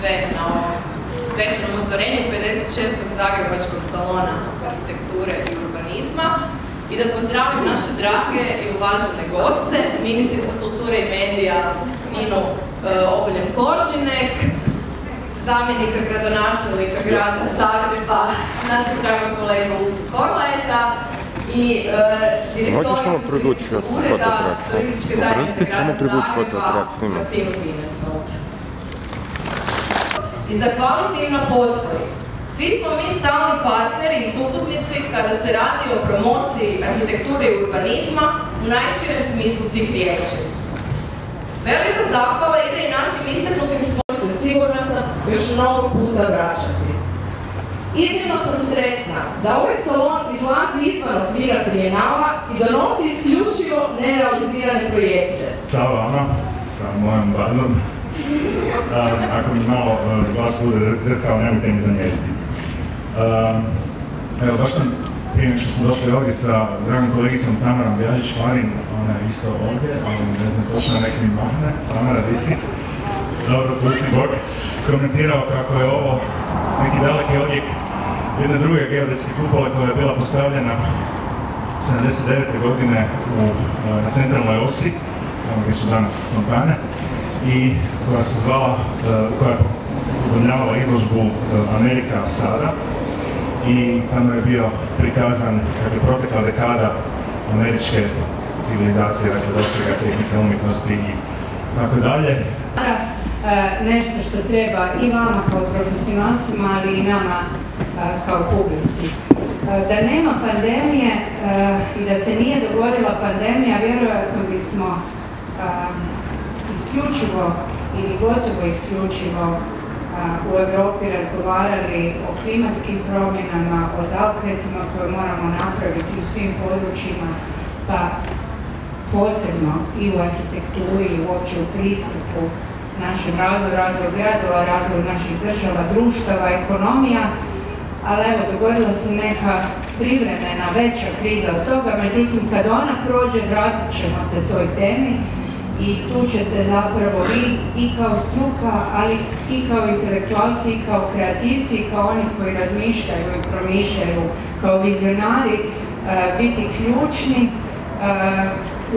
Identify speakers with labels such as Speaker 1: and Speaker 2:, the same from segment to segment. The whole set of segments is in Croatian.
Speaker 1: sve na ovom svečanom otvorenju 56. Zagrebačkog salona arhitekture i urbanizma i da pozdravim naše drage i uvažene goste, ministricu kulture i medija Ninu e, Koržinek, zamjenika gradonačelnika grada Zagreba, našeg dragog kolegu Luku Korleta i e, direktoricu
Speaker 2: privući
Speaker 1: ureda turističke zajednice grada Zagreba. Martinu Bienenfeld i zahvaliti im na potpori. Svi smo mi stalni partneri i suputnici kada se radi o promociji arhitekture i urbanizma u najširem smislu tih riječi. Velika zahvala ide i našim istaknutim sponsorima, sigurna sam još mnogo puta vraćati. Iznimno sam sretna da ovaj salon izlazi izvan okvira trijenala i donosi isključivo nerealizirane projekte.
Speaker 3: Ćao vama, sa mojom bazom. Ako mi malo uh, glas bude drhtao, nemojte mi zamjeriti. Um, evo, baš sam prije nego što smo došli ovdje sa dragom kolegicom Tamarom Bjažić Marin, ona je isto ovdje, ali ne znam točno nek mi mahne. Tamara, di si? Dobro, tu si Bog. Komentirao kako je ovo neki daleki odjek jedne druge geodetske kupole koja je bila postavljena 79. godine u, e, na centralnoj osi, tamo gdje su danas fontane, i koja se zvala, e, koja je udomljavala izložbu e, Amerika sada i tamo je bio prikazan dakle, protekla dekada američke civilizacije, dakle dosega tehnike, umjetnosti i tako dalje.
Speaker 4: E, nešto što treba i vama kao profesionalcima, ali i nama kao publici. Da nema pandemije i da se nije dogodila pandemija, vjerojatno bismo isključivo ili gotovo isključivo u Europi razgovarali o klimatskim promjenama, o zaokretima koje moramo napraviti u svim područjima, pa posebno i u arhitekturi i uopće u pristupu našem razvoju, razvoju gradova, razvoju naših država, društava, ekonomija, ali evo, dogodila se neka privremena, veća kriza od toga, međutim, kad ona prođe, vratit ćemo se toj temi i tu ćete zapravo vi i kao struka, ali i kao intelektualci, i kao kreativci, i kao oni koji razmišljaju i promišljaju, kao vizionari, e, biti ključni. E,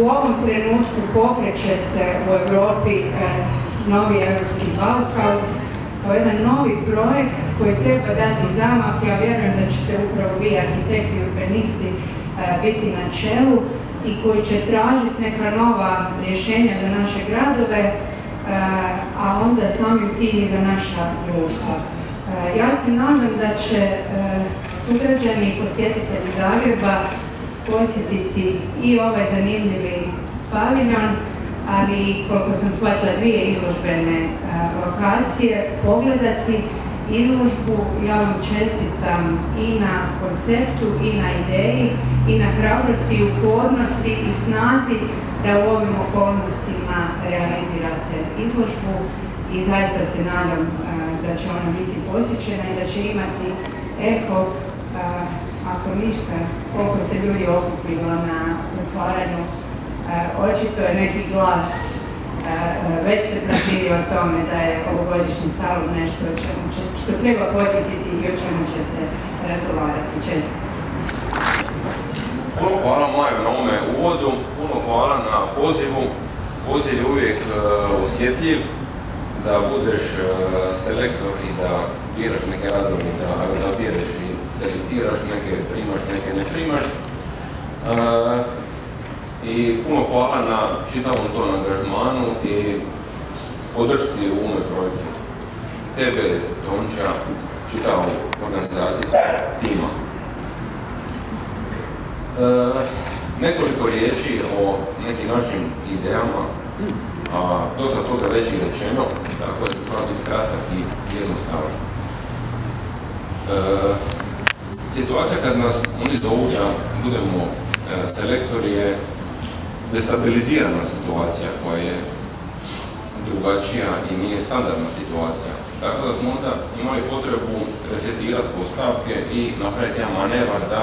Speaker 4: u ovom trenutku pokreće se u Europi e, novi europski Bauhaus, kao jedan novi projekt koji treba dati zamah. Ja vjerujem da ćete upravo vi, arhitekti i urbanisti, biti na čelu i koji će tražiti neka nova rješenja za naše gradove, e, a onda samim tim i za naša društva. E, Ja se nadam da će e, sugrađani i posjetitelji Zagreba posjetiti i ovaj zanimljivi paviljon, ali koliko sam shvatila dvije izložbene lokacije, pogledati izložbu. Ja vam čestitam i na konceptu, i na ideji, i na hrabrosti, i upornosti i snazi da u ovim okolnostima realizirate izložbu i zaista se nadam e, da će ona biti posjećena i da će imati eho e, ako ništa, koliko se ljudi okupilo na otvaranju, e, očito je neki glas već se proširio o tome da je ovogodišnji salon nešto što treba posjetiti i o čemu će se razgovarati često.
Speaker 5: Puno hvala Maju na ovome uvodu, puno hvala na pozivu. Poziv je uvijek e, osjetljiv, da budeš e, selektor i da biraš neke radove, da odabireš i selektiraš neke, primaš neke, ne primaš. E, I puno hvala na čitavom tom angažmanu i podršci u ovome projektu. Tebe, Tonča, čitavog organizacijskog tima. nekoliko riječi o nekim našim idejama, a dosta toga već i rečeno, tako da ću biti kratak i jednostavan. E, situacija kad nas oni zovu da budemo e, selektori je destabilizirana situacija koja je drugačija i nije standardna situacija. Tako da smo onda imali potrebu resetirati postavke i napraviti jedan manevar da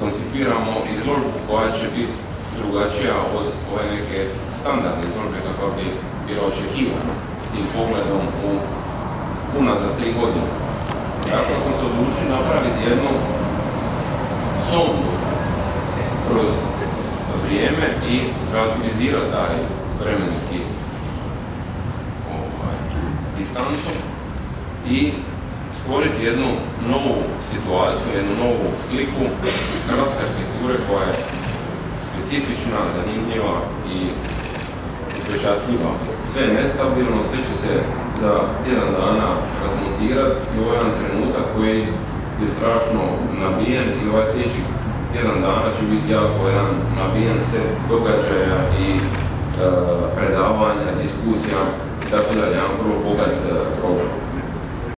Speaker 5: koncipiramo izložbu koja će biti drugačija od ove neke standardne izložbe kakva bi bila očekivana s tim pogledom u unazad tri godine. Tako smo se odlučili napraviti jednu sondu kroz vrijeme i relativizirati taj vremenski ovaj, distancu i stvoriti jednu novu situaciju, jednu novu sliku hrvatske arhitekture koja je specifična, zanimljiva i upečatljiva. Sve je nestabilno, sve će se za tjedan dana razmontirati i ovo je jedan trenutak koji je strašno nabijen i ovaj sljedeći tjedan dana će biti jako jedan nabijen set događaja i e, predavanja, diskusija, tako da je jedan vrlo bogat e, program.